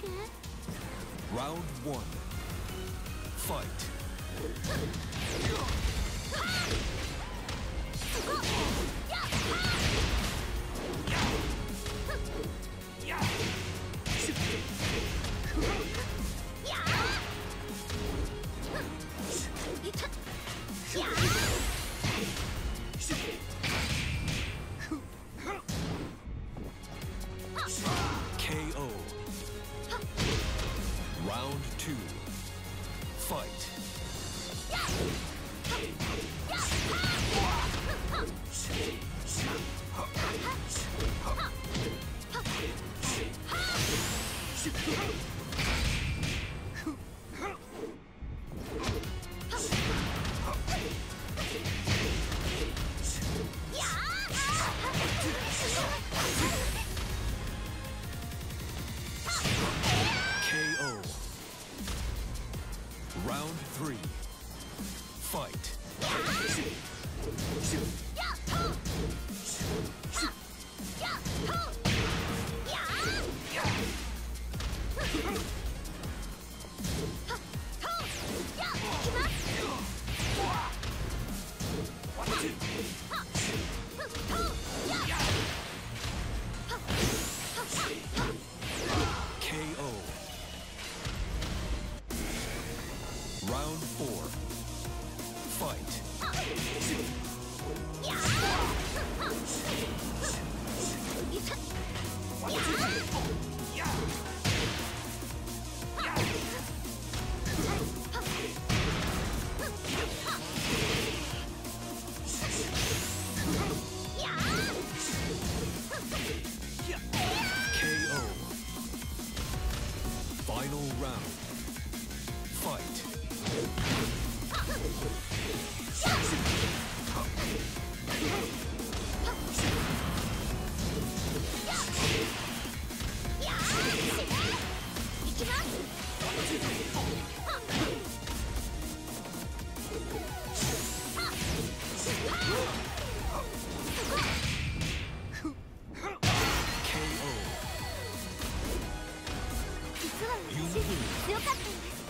け Round one. Fight. Ah! Fight. KO. Round three. Fight. Round four. Fight. KO. Final round. Fight. かっています。